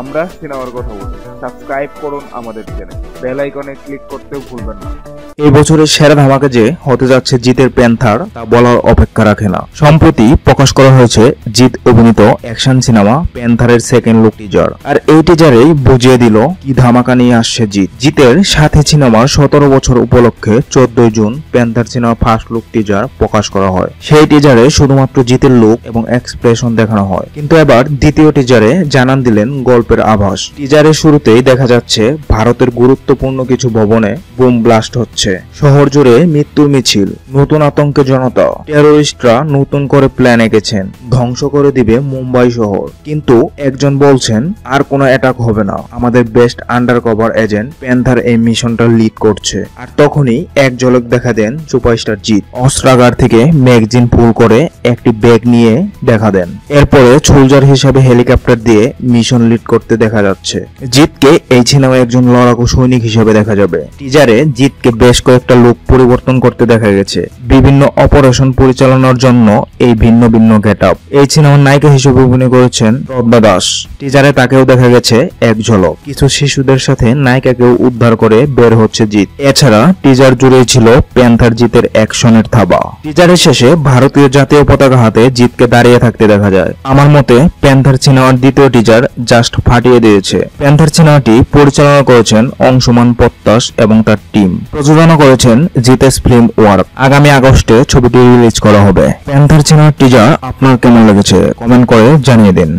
আমরা সিনেমার কথা বলি সাবস্ক্রাইব করুন আমাদের চ্যানেল বেল আইকনে ক্লিক করতেও ভুলবেন না। এই বছরের সেরা ধামাকা যে হতে যাচ্ছে জিতের প্যান্থার, তা বলার অপেক্ষা রাখে না। সম্প্রতি প্রকাশ করা হয়েছে জিত অভিনীত অ্যাকশন সিনেমা প্যান্থারের সেকেন্ড লুক টিজার। আর এই টিজারেই বুঝিয়ে দিল কি ধামাকা নিয়ে আসছে জিত। জিতের সাথে সিনেমার সতেরো বছর উপলক্ষে চোদ্দই June Panther cinema first look teaser প্রকাশ করা হয়। সেই টিজারে শুধুমাত্র জিতের লুক এবং এক্সপ্রেশন দেখানো হয়। কিন্তু এবার দ্বিতীয় টিজারে জানান দিলেন গল্পের আভাস। টিজারের শুরুতেই দেখা যাচ্ছে ভারতের গুরুত্বপূর্ণ কিছু ভবনে বোম ব্লাস্ট হচ্ছে। শহর জুড়ে মৃত্যুর মিছিল, নতুন আতঙ্কে জনতা। টেরোরিস্টরা নতুন করে প্ল্যান এঁকেছেন, ধ্বংস করে দিবে মুম্বাই শহর। কিন্তু একজন বলছেন, আর কোনো অ্যাটাক হবে না। আমাদের best under cover agent Panther এই মিশনটা লিড করছে। আর তখনই এক ঝলক দেখা দেন সুপারস্টার জিৎ। অস্ত্রাগার থেকে ম্যাগজিন পুল করে একটি ব্যাগ নিয়ে দেখা দেন। এরপরে সোলজার হিসাবে হেলিকপ্টার দিয়ে মিশন লিড করতে দেখা যাচ্ছে। জিতকে এই সিনেমায় একজন লড়াকু সৈনিক হিসেবে দেখা যাবে। টিজারে জিতকে বেশ কয়েকটা লুক পরিবর্তন করতে দেখা গেছে। বিভিন্ন অপারেশন পরিচালনার জন্য এই ভিন্ন ভিন্ন গেট আপ এই সিনেমার নায়িকা হিসেবে অভিনয় করেছেন রদ্না দাস। টিজারে তাকেও দেখা গেছে এক ঝলক। কিছু শিশুদের সাথে নায়িকাকেও উদ্ধার করে বের হচ্ছে জিত এছাড়া টিজার জুড়ে ছিল প্যান্থার জিতের অ্যাকশনের থাবা। টিজারের শেষে ভারতীয় জাতীয় পতাকা হাতে জিতকে দাঁড়িয়ে থাকতে দেখা যায়। আমার মতে, প্যান্থার সিনেমার দ্বিতীয় টিজার জাস্ট ফাটিয়ে দিয়েছে। প্যান্থার সিনেমাটি পরিচালনা করেছেন অংশমান পত্তাস এবং তার টিম। প্রযোজনা করেছেন জিতেশ ফিল্ম ওয়ার্ক। আগামী আগস্টে ছবিটি রিলিজ করা হবে। প্যান্থার সিনেমার টিজার আপনার কেমন লেগেছে? কমেন্ট করে জানিয়ে দিন।